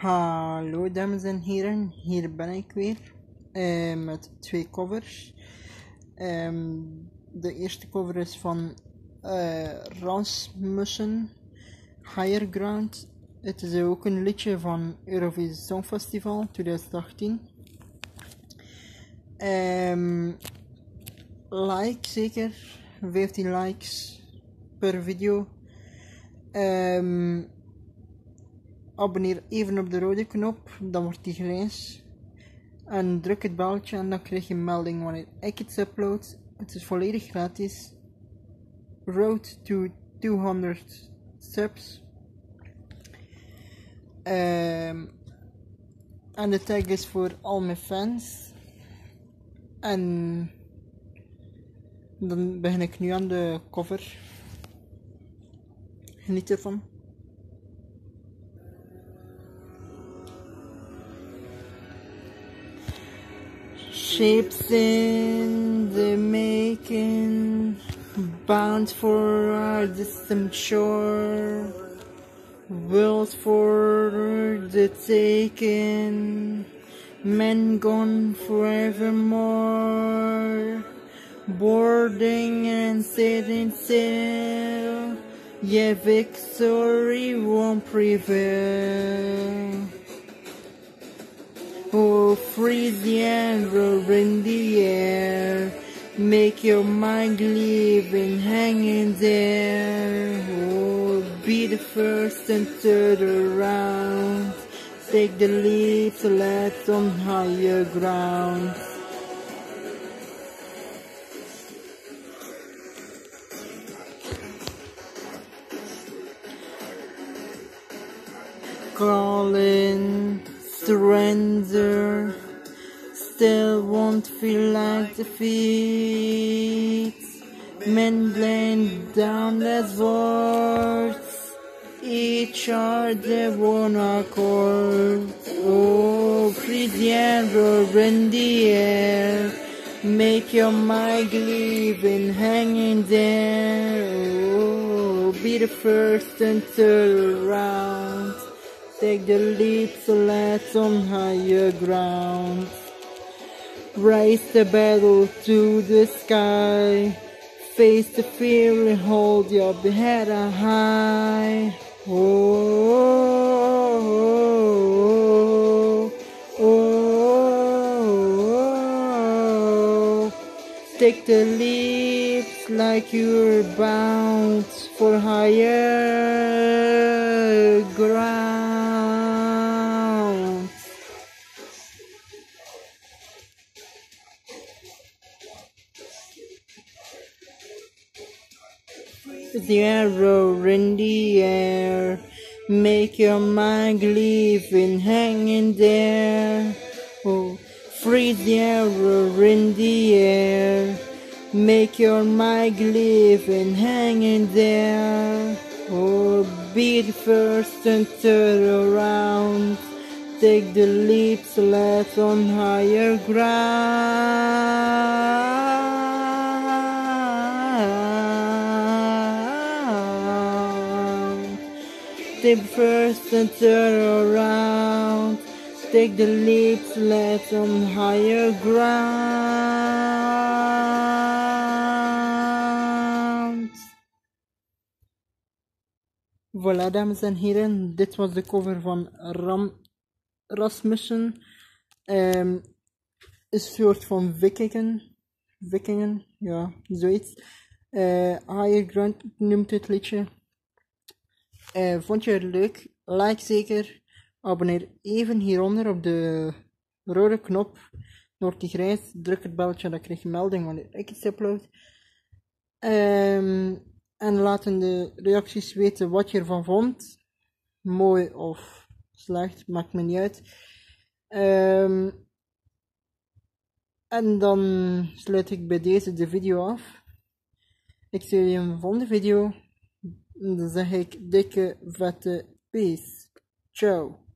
Hallo dames en heren, hier ben ik weer eh, met twee covers. Ehm, de eerste cover is van eh, Rasmussen, Higher Ground. Het is ook een liedje van Eurovisie Songfestival 2018. Ehm, like zeker, 15 likes per video. Ehm, abonneer even op de rode knop, dan wordt die grijs. En druk het belletje en dan krijg je een melding wanneer ik iets upload. Het is volledig gratis. Road to 200 subs. Ehm, en de tag is voor al mijn fans. En dan begin ik nu aan de cover. Geniet ervan. Ships in the making, bound for our distant shore. Worlds for the taking, men gone forevermore. Boarding and setting sail, yeah, victory won't prevail. Oh, freeze the arrow in the air. Make your mind live and hang in there. Oh, be the first and third around. Take the leap, so let's on higher ground. Calling surrender still won't feel like defeat. Men laying down their swords, each are one accord. Oh, breathe the arrow in the air, make your mind live and hang in there. Oh, be the first and turn around. Take the leap, so let's on higher ground. Raise the battle to the sky. Face the fear and hold your head high. Oh, oh, oh, oh. oh, oh. Take the leaps like you're bound for higher ground. The arrow in the air. Make your mind live in there. Oh, free the arrow in the air. Make your mind live in there. Oh, be the first and turn around. Take the leaps let's on higher ground. Take first and turn around. Take the leaps, let's on higher ground. Voilà, dames en heren, dit was de cover van Ram Rasmussen. Ehm, een soort van vikingen. Vikingen, ja, zoiets. Eh Higher Ground noemt het liedje. Eh, vond je het leuk? Like zeker. Abonneer even hieronder op de rode knop. Wordt die grijs. Druk het belletje, dan krijg je melding wanneer ik iets upload. Ehm, en laat in de reacties weten wat je ervan vond. Mooi of slecht, maakt me niet uit. Ehm, en dan sluit ik bij deze de video af. Ik zie jullie in de volgende video. لذهيك ديك فات بيس تشاو